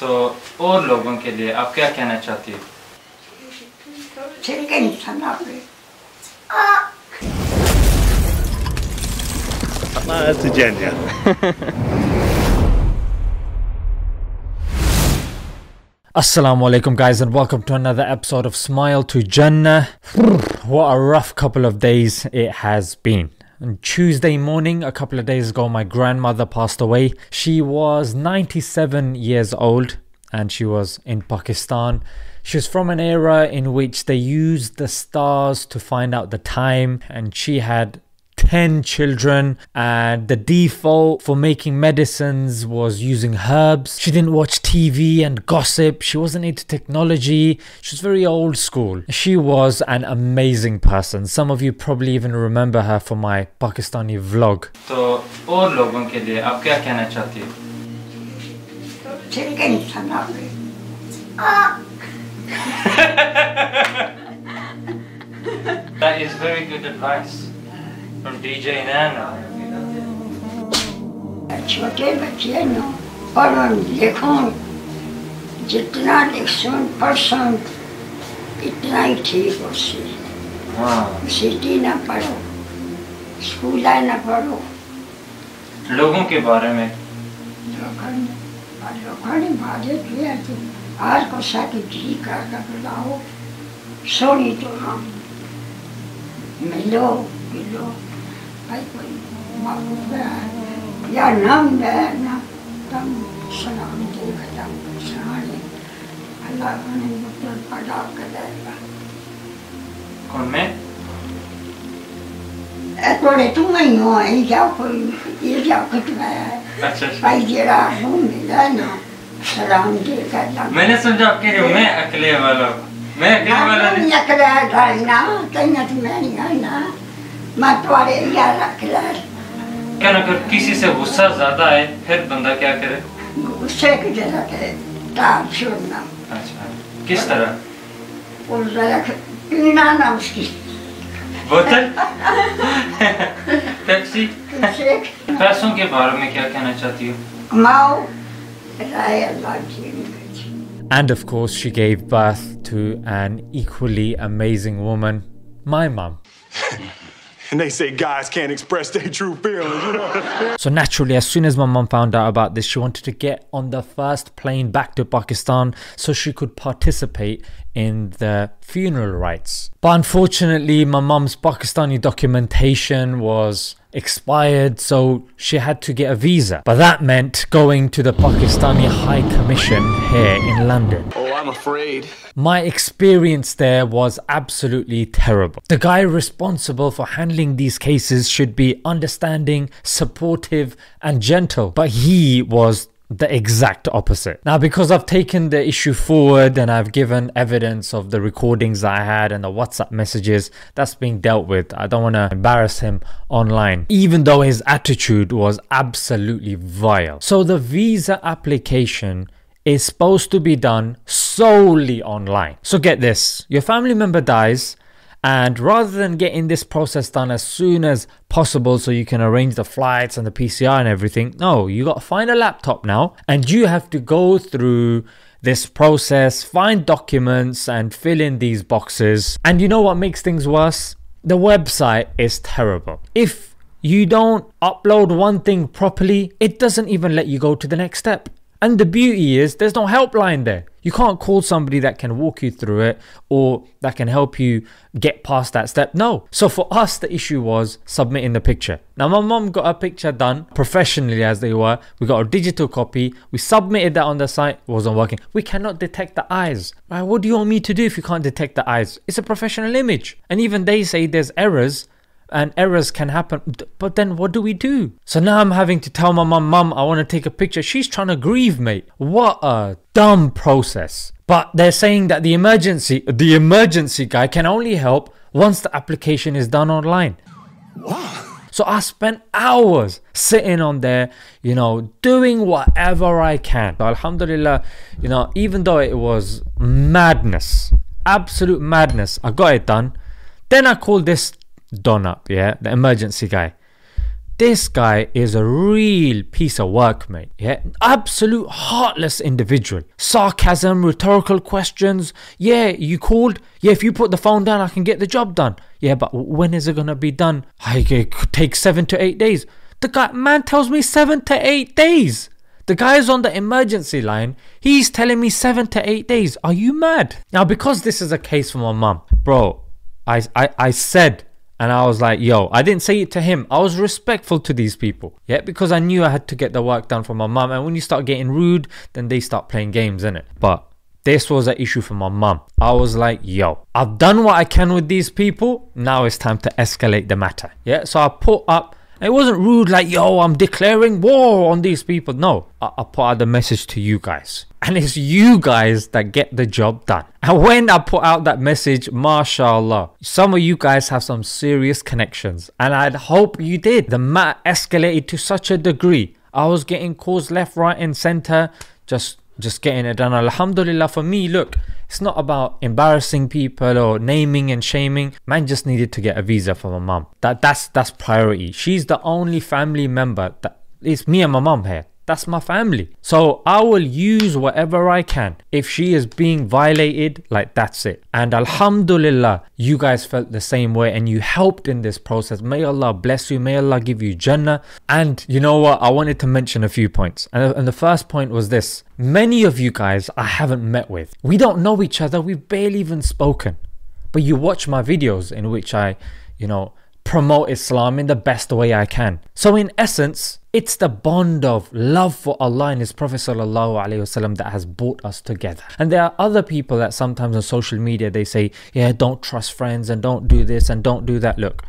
तो और लोगों के लिए आप क्या कहना चाहती हो Çirkin sana bir. That's a Jenya. Assalamu alaikum guys and welcome to another episode of Smile to Jannah. what a rough couple of days it has been. On Tuesday morning, a couple of days ago, my grandmother passed away. She was 97 years old and she was in Pakistan. She was from an era in which they used the stars to find out the time, and she had 10 children and the default for making medicines was using herbs she didn't watch tv and gossip she wasn't into technology she was very old school she was an amazing person some of you probably even remember her from my pakistani vlog तो और लोगों के लिए आप क्या कहना चाहती हो Çirkin sana bir. That is very good advice from DJ Nana. छोटे बच्चे पढ़ो लिखो जितना लिखसुन पढ़सुन इतना ही ठीक उससे सिटी ना पढ़ो स्कूल आए ना पढ़ो लोगों के बारे में। लोखंड बाधित हुए आज को साथ जी कर बुलाओ सोनी तो हम मिलो मिलो। या नाम ना तम सलाम देगा तम सलाम अल्लाह ने मतलब पड़ा करेगा कौन मैं? थोड़े तुम ही हो ये क्या कोई ये क्या कुछ है अच्छा भाई जरा हूँ मिला ना सलाम देगा तम मैंने समझा आप कह रहे मैं अकेले वाला मैं अकेले वाला नहीं। नकला ढालना कहीं तो मैं नहीं रख ला क्या ना कर किसी से गुस्सा ज़्यादा है फिर बंदा क्या करे? गुस्से की छोड़ना। अच्छा किस तरह? पीना ना उसकी। बोतल? पेप्सी? पैसों के बारे में क्या कहना चाहती हो? कमाओ राय अल्लाह की and of course she gave birth to an equally amazing woman my mum. And they say guys can't express their true feelings, you know? So naturally, as soon as my mum found out about this, she wanted to get on the first plane back to Pakistan so she could participate in the funeral rites. But unfortunately, my mum's Pakistani documentation was expired, so she had to get a visa. But that meant going to the Pakistani High Commission here in London. I'm afraid. My experience there was absolutely terrible. The guy responsible for handling these cases should be understanding, supportive, and gentle, but he was the exact opposite. Now, because I've taken the issue forward and I've given evidence of the recordings I had and the WhatsApp messages, that's being dealt with. I don't want to embarrass him online, even though his attitude was absolutely vile. So, the visa application is supposed to be done solely online. So get this your family member dies, and rather than getting this process done as soon as possible so you can arrange the flights and the PCR and everything, no, you got to find a laptop now and you have to go through this process, find documents, and fill in these boxes. And you know what makes things worse? The website is terrible. If you don't upload one thing properly, it doesn't even let you go to the next step. And the beauty is, there's no helpline there. You can't call somebody that can walk you through it or that can help you get past that step. No. So for us, the issue was submitting the picture. Now, my mom got a picture done professionally as they were. We got a digital copy. We submitted that on the site. It wasn't working. We cannot detect the eyes. Right? What do you want me to do if you can't detect the eyes? It's a professional image. And even they say there's errors and errors can happen. But then what do we do? So now I'm having to tell my mum, Mum, I want to take a picture. She's trying to grieve, mate. What a dumb process. But they're saying that the emergency, the emergency guy can only help once the application is done online. So I spent hours sitting on there, you know, doing whatever I can. Alhamdulillah, you know, even though it was madness, absolute madness, I got it done. Then I called this Don up, yeah, the emergency guy. This guy is a real piece of work, mate. Yeah, absolute heartless individual. Sarcasm, rhetorical questions. Yeah, you called. Yeah, if you put the phone down, I can get the job done. Yeah, but when is it gonna be done? I, it could take seven to eight days. The guy, man tells me seven to eight days. The guy's on the emergency line. He's telling me seven to eight days. Are you mad? Now, because this is a case for my mum, bro, I, I, I said and I was like, yo, I didn't say it to him. I was respectful to these people. Yeah, because I knew I had to get the work done for my mum. And when you start getting rude, then they start playing games, innit? But this was an issue for my mum. I was like, yo, I've done what I can with these people. Now it's time to escalate the matter. Yeah, so I put up it wasn't rude like, yo, I'm declaring war on these people. No, I, I put out the message to you guys. And it's you guys that get the job done. And when I put out that message, mashallah, some of you guys have some serious connections. And I'd hope you did. The matter escalated to such a degree. I was getting calls left, right, and center, just just getting it done. Alhamdulillah for me, look, it's not about embarrassing people or naming and shaming. Man just needed to get a visa for my mum. That that's that's priority. She's the only family member that it's me and my mum here. That's my family. So I will use whatever I can. If she is being violated, like that's it. And Alhamdulillah, you guys felt the same way and you helped in this process. May Allah bless you. May Allah give you Jannah. And you know what? I wanted to mention a few points. And, and the first point was this many of you guys I haven't met with. We don't know each other. We've barely even spoken. But you watch my videos in which I, you know, promote Islam in the best way I can. So in essence, it's the bond of love for Allah and His Prophet wasallam that has brought us together. And there are other people that sometimes on social media they say, yeah, don't trust friends and don't do this and don't do that. Look,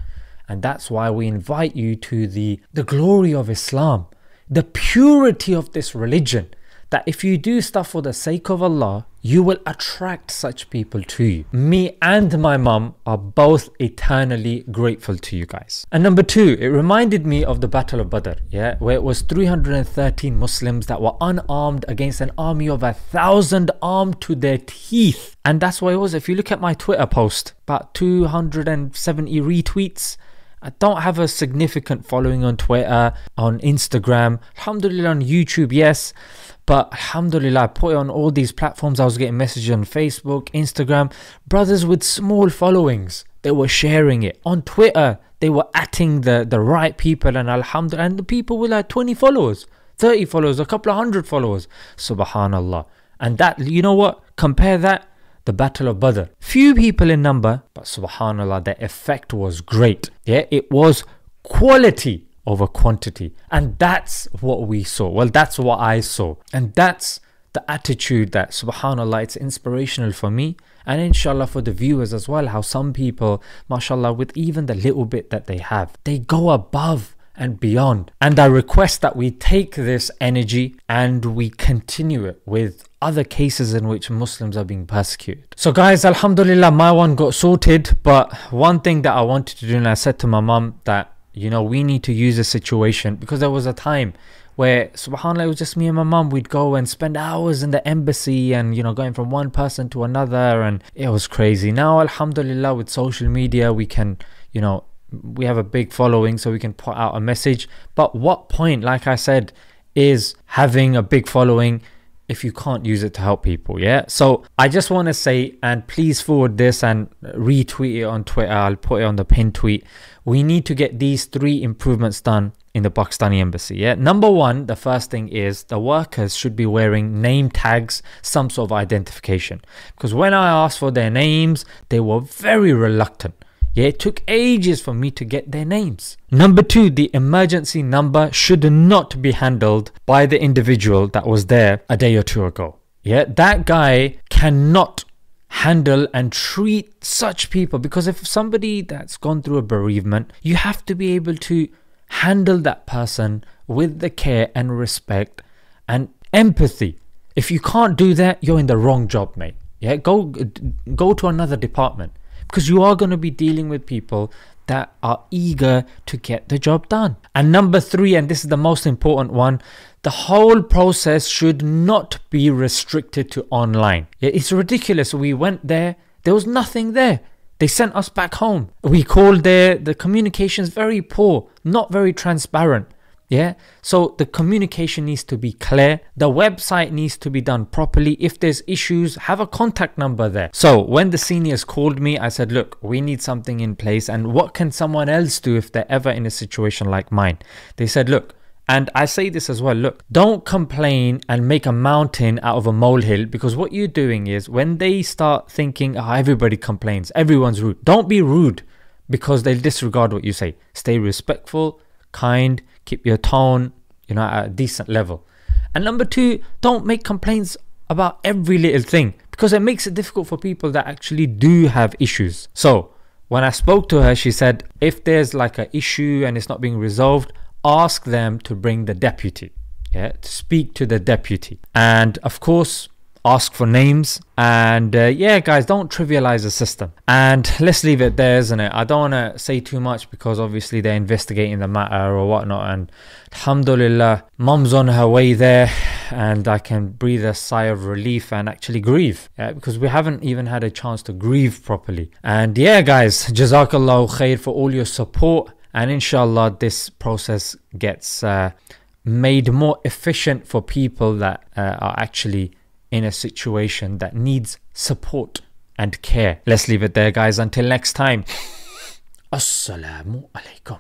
and that's why we invite you to the, the glory of Islam, the purity of this religion that if you do stuff for the sake of Allah, you will attract such people to you. Me and my mum are both eternally grateful to you guys. And number two, it reminded me of the Battle of Badr, yeah, where it was 313 Muslims that were unarmed against an army of a thousand armed to their teeth. And that's what it was. If you look at my Twitter post, about 270 retweets. I don't have a significant following on Twitter, on Instagram, alhamdulillah on YouTube, yes. But alhamdulillah, I put it on all these platforms. I was getting messages on Facebook, Instagram, brothers with small followings. They were sharing it. On Twitter, they were atting the, the right people and alhamdulillah. And the people with like 20 followers, 30 followers, a couple of hundred followers. Subhanallah. And that, you know what? Compare that the Battle of Badr. Few people in number, but subhanAllah, the effect was great. Yeah, it was quality over quantity. And that's what we saw. Well, that's what I saw. And that's the attitude that, subhanAllah, it's inspirational for me and inshallah for the viewers as well. How some people, mashallah, with even the little bit that they have, they go above and beyond. And I request that we take this energy and we continue it with other cases in which Muslims are being persecuted. So, guys, Alhamdulillah, my one got sorted. But one thing that I wanted to do, and I said to my mum that you know, we need to use the situation because there was a time where subhanallah it was just me and my mum we'd go and spend hours in the embassy and you know going from one person to another and it was crazy now alhamdulillah with social media we can you know we have a big following so we can put out a message but what point like i said is having a big following if you can't use it to help people yeah so i just want to say and please forward this and retweet it on twitter i'll put it on the pin tweet we need to get these three improvements done in the Pakistani embassy. Yeah. Number one, the first thing is the workers should be wearing name tags, some sort of identification. Because when I asked for their names, they were very reluctant. Yeah, it took ages for me to get their names. Number two, the emergency number should not be handled by the individual that was there a day or two ago. Yeah, that guy cannot handle and treat such people because if somebody that's gone through a bereavement, you have to be able to handle that person with the care and respect and empathy. If you can't do that, you're in the wrong job, mate. Yeah, go go to another department because you are going to be dealing with people that are eager to get the job done. And number 3 and this is the most important one, the whole process should not be restricted to online. It's ridiculous. We went there, there was nothing there. They sent us back home. We called there, the communication's very poor, not very transparent. Yeah. So the communication needs to be clear. The website needs to be done properly. If there's issues, have a contact number there. So when the seniors called me, I said, look, we need something in place. And what can someone else do if they're ever in a situation like mine? They said, look, and I say this as well look, don't complain and make a mountain out of a molehill because what you're doing is when they start thinking, oh, everybody complains, everyone's rude, don't be rude because they'll disregard what you say. Stay respectful, kind, keep your tone, you know, at a decent level. And number two, don't make complaints about every little thing because it makes it difficult for people that actually do have issues. So, when I spoke to her, she said if there's like an issue and it's not being resolved, ask them to bring the deputy. Yeah, to speak to the deputy. And of course, ask for names and uh, yeah guys don't trivialize the system. And let's leave it there isn't it? I don't want to say too much because obviously they're investigating the matter or whatnot and alhamdulillah mom's on her way there and i can breathe a sigh of relief and actually grieve yeah, because we haven't even had a chance to grieve properly. And yeah guys jazakallah khair for all your support and inshallah this process gets uh, made more efficient for people that uh, are actually in a situation that needs support and care. Let's leave it there, guys. Until next time. Assalamu alaikum.